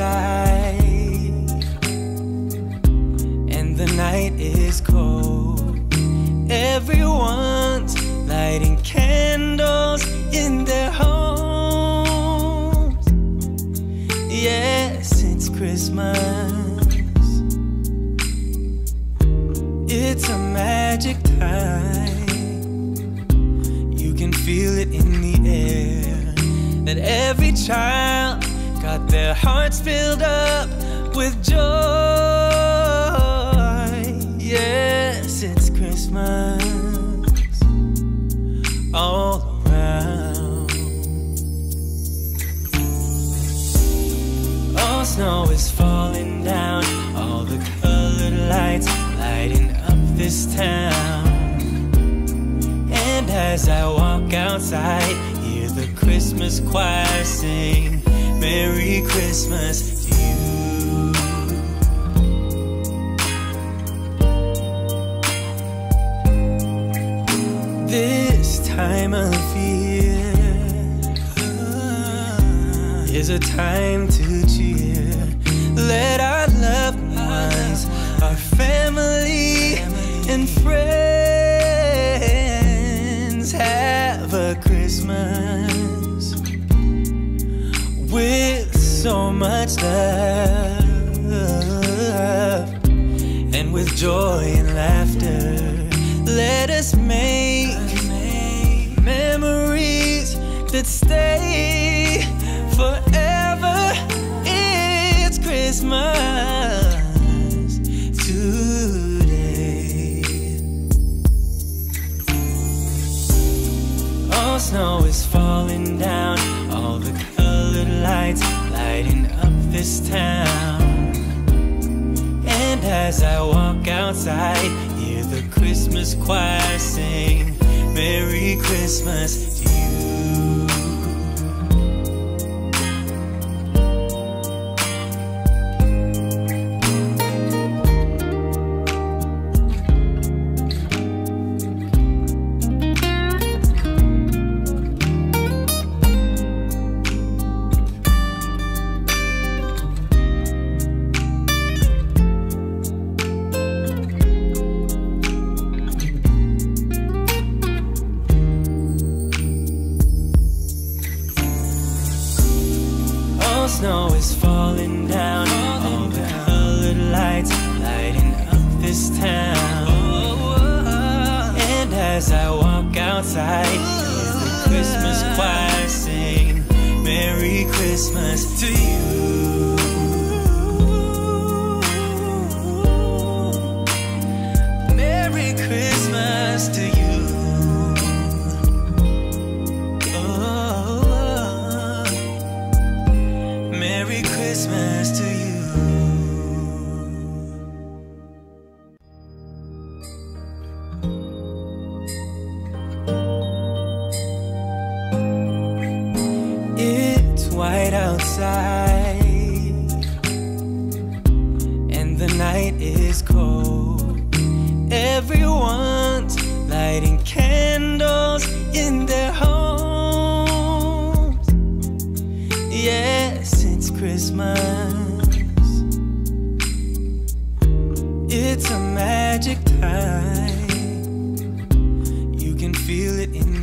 outside and the night is cold. Everyone's lighting candles in their homes. Yes, it's Christmas. It's a magic time. You can feel it in the air that every child got their hearts filled up with joy. Yes, it's Christmas all around. Oh, snow is falling down, all the colored lights lighting up this town. And as I walk outside, hear the Christmas choir sing, Merry Christmas to you. This time of year is a time to cheer. Let our loved ones, our family, and friends have a Christmas with so much love and with joy and laughter. Let us make memories that stay forever. It's Christmas today. Oh, snow is falling down, all the colored lights lighting up this town. And as I walk outside, hear the Christmas choir sing, Merry Christmas snow is falling down. All the colored lights lighting up this town. And as I walk outside, the Christmas choir sing, Merry Christmas to you. White outside, and the night is cold. Everyone's lighting candles in their homes. Yes, it's Christmas. It's a magic time. You can feel it in